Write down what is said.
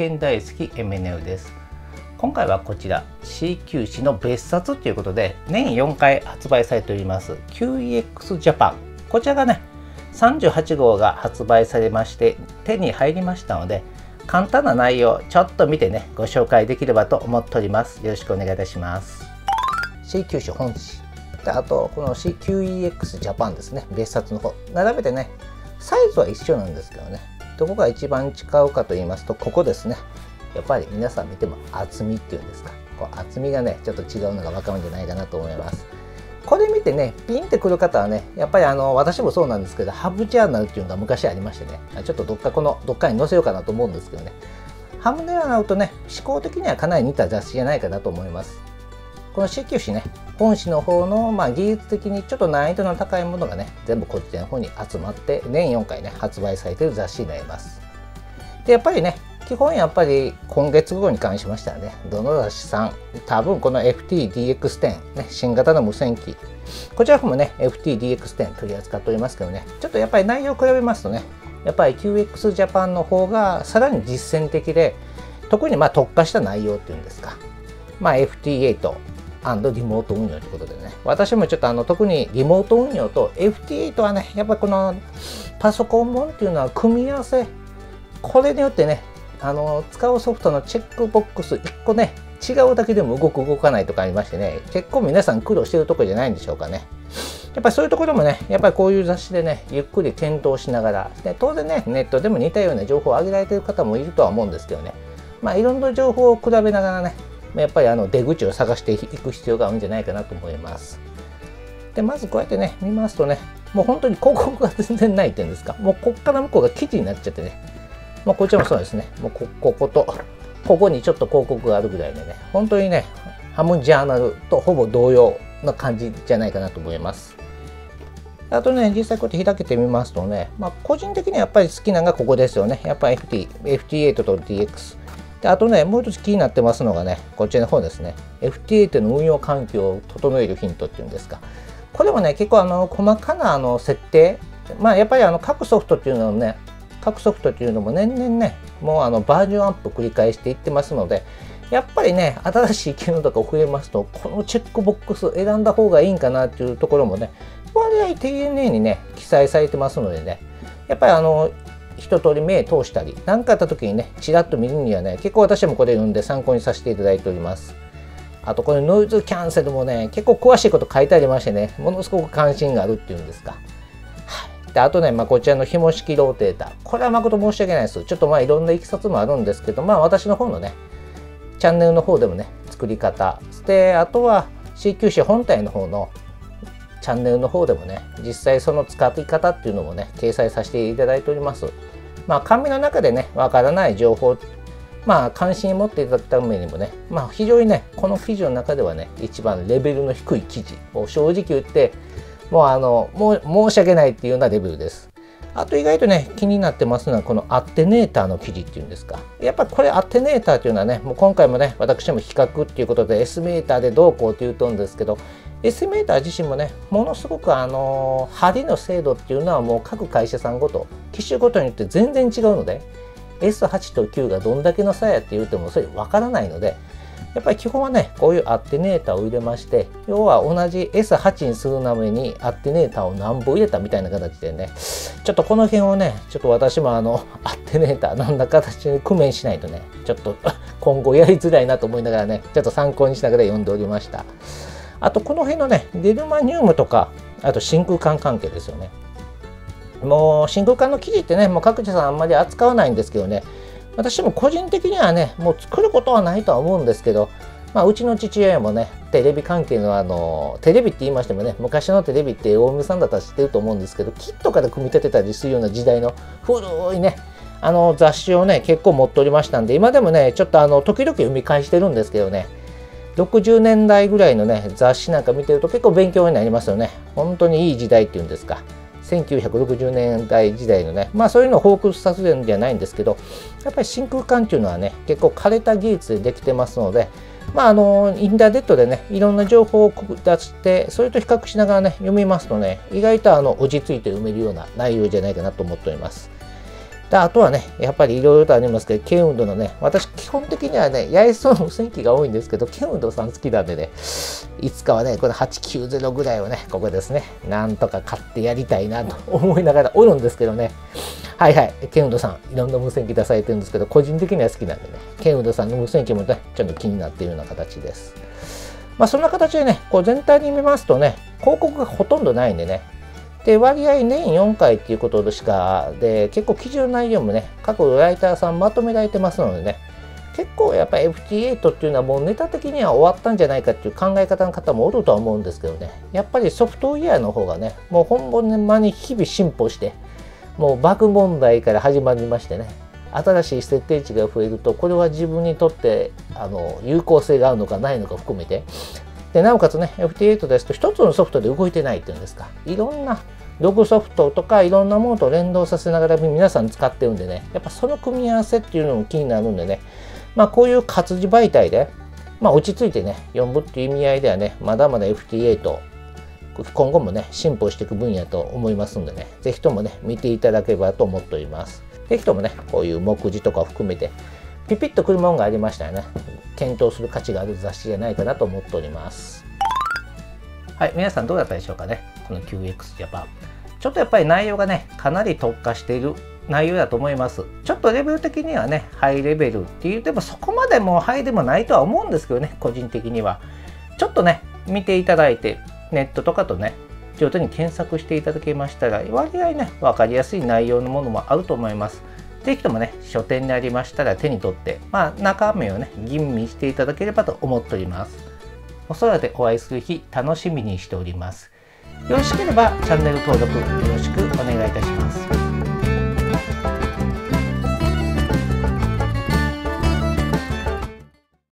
見大好き MNL です。今回はこちら CQ 誌の別冊ということで年4回発売されております QEX ジャパン。こちらがね38号が発売されまして手に入りましたので簡単な内容ちょっと見てねご紹介できればと思っております。よろしくお願いいたします。CQ 誌本誌。であとこの CQEX ジャパンですね別冊の方。並べてねサイズは一緒なんですけどね。どこが一番違うかと言いますとここですね。やっぱり皆さん見ても厚みっていうんですか。こう厚みがねちょっと違うのが分かるんじゃないかなと思います。これ見てねピンってくる方はねやっぱりあの私もそうなんですけどハブジャーナルっていうのが昔ありましてね。ちょっとどっかこのどっかに載せようかなと思うんですけどね。ハムジャーナルとね思考的にはかなり似た雑誌じゃないかなと思います。この CQ 誌ね本誌の方の、まあ、技術的にちょっと難易度の高いものがね全部こっちの方に集まって年4回ね発売されてる雑誌になります。でやっぱりね基本やっぱり今月号に関しましてはねどの雑誌さん多分この FTDX10、ね、新型の無線機こちらもね FTDX10 取り扱っておりますけどねちょっとやっぱり内容を比べますとねやっぱり QX ジャパンの方がさらに実践的で特にまあ特化した内容っていうんですか。まあ FT8 リモート運用ということでね。私もちょっとあの特にリモート運用と FT8 はねやっぱこのパソコン本っていうのは組み合わせこれによってねあの使うソフトのチェックボックス1個ね違うだけでも動く動かないとかありましてね。結構皆さん苦労してるところじゃないんでしょうかね。やっぱりそういうところもねやっぱりこういう雑誌でねゆっくり検討しながら。で当然ねネットでも似たような情報を上げられてる方もいるとは思うんですけどね。まあいろんな情報を比べながらねやっぱりあの出口を探していく必要があるんじゃないかなと思います。でまずこうやってね見ますとねもう本当に広告が全然ないっていうんですか。もうこっから向こうが記事になっちゃってね。まあ、こちらもそうですね。もうここことここにちょっと広告があるぐらいでね。本当にねハムジャーナルとほぼ同様な感じじゃないかなと思います。あとね実際こうやって開けてみますとね、まあ、個人的にはやっぱり好きなのがここですよね。やっぱ FT FT8 と DX であとね、もう一つ気になってますのがね、こっちの方ですね。FT8 の運用環境を整えるヒントっていうんですか。これもね、結構あの細かなあの設定、まあやっぱりあの各ソフトっていうのはね、各ソフトっていうのも年々ね、もうあのバージョンアップ繰り返していってますので、やっぱりね、新しい機能とか増えますと、このチェックボックス選んだ方がいいんかなっていうところもね、割合丁寧にね、記載されてますのでね、やっぱりあの、一通り目通したり何かあった時にねちらっと見るにはね結構私もこれ読んで参考にさせていただいております。あとこれノイズキャンセルもね結構詳しいこと書いてありましてねものすごく関心があるっていうんですか。であとね、まあ、こちらの紐式ローテーター。これは誠申し訳ないです。ちょっとまあいろんないきさつもあるんですけどまあ私の方のねチャンネルの方でもね作り方。であとは CQC 本体の方のチャンネルの方でもね実際その使い方っていうのもね掲載させていただいておりますまあ、紙の中でね、わからない情報、まあ、関心を持っていただくためにもね、まあ、非常にね、この記事の中ではね、一番レベルの低い記事を正直言って、もうあの、もう申し訳ないっていうようなレベルです。あと意外とね、気になってますのは、このアテネーターの記事っていうんですか。やっぱりこれアテネーターっていうのはね、もう今回もね、私も比較っていうことで S メーターでどうこうって言うとんですけど、S メーター自身もね、ものすごくあの針の精度っていうのはもう各会社さんごと、機種ごとによって全然違うので、S8 と9がどんだけの差やって言うてもそれわからないので、やっぱり基本はね、こういうアッテネーターを入れまして、要は同じ S8 にするためにアッテネーターを何本入れたみたいな形でね、ちょっとこの辺をね、ちょっと私もあの、アッテネーターなんだ形に工面しないとね、ちょっと 今後やりづらいなと思いながらね、ちょっと参考にしながら読んでおりました。あとこの辺のねデルマニウムとかあと真空管関係ですよねもう真空管の生地ってねもう各社さんあんまり扱わないんですけどね私も個人的にはねもう作ることはないとは思うんですけどまあ、うちの父親もね、テレビ関係のあの、テレビって言いましてもね、昔のテレビって大海さんだったら知ってると思うんですけど、キットから組み立てたりするような時代の古いね、あの雑誌をね、結構持っておりましたんで、今でもね、ちょっとあの、時々読み返してるんですけどね、60年代ぐらいのね雑誌なんか見てると結構勉強になりますよね。本当にいい時代っていうんですか。1960年代時代のねまあそういうのを報告させるんじゃないんですけどやっぱり真空管っていうのはね結構枯れた技術でできてますのでまああのインターネットでねいろんな情報を出してそれと比較しながらね読みますとね意外とあの落ち着いて読めるような内容じゃないかなと思っております。であとはね、やっぱりいろいろとありますけど、ケウンドのね、私基本的にはね、八重洲の無線機が多いんですけど、ケウンドさん好きなんでね、いつかはね、この890ぐらいをね、ここですね、なんとか買ってやりたいなと 思いながらおるんですけどね、はいはい、ケウンドさん、いろんな無線機出されてるんですけど、個人的には好きなんでね、ケウンドさんの無線機もね、ちょっと気になっているような形です。まあ、そんな形でね、こう全体に見ますとね、広告がほとんどないんでね、で割合年4回っていうことでしかで結構記事の内容もね各ライターさんまとめられてますのでね結構やっぱ FT8 っていうのはもうネタ的には終わったんじゃないかっていう考え方の方もおるとは思うんですけどねやっぱりソフトウェアの方がねもう本番に日々進歩してもうバグ問題から始まりましてね新しい設定値が増えるとこれは自分にとってあの有効性があるのかないのか含めてでなおかつね FT8 ですと1つのソフトで動いてないっていうんですか。いろんなログソフトとかいろんなものと連動させながら皆さん使ってるんでね。やっぱその組み合わせっていうのも気になるんでね。まあこういう活字媒体でまあ落ち着いてね読むっていう意味合いではねまだまだ FT8 今後もね進歩していく分野と思いますんでね。是非ともね見ていただければと思っております。是非ともねこういう目次とかを含めてピピッとくるものがありましたらね。検討する価値がある雑誌じゃないかなと思っております。はい皆さんどうだったでしょうかね。この QX ジャパンちょっとやっぱり内容がねかなり特化している内容だと思います。ちょっとレベル的にはねハイレベルって言ってもそこまでもハイでもないとは思うんですけどね個人的には。ちょっとね見ていただいてネットとかとね上手に検索していただけましたら割合ね分かりやすい内容のものもあると思います。ぜひともね、書店にありましたら手に取って、まあ、中身をね、吟味していただければと思っております。お空でお会いする日、楽しみにしております。よろしければチャンネル登録よろしくお願いいたします。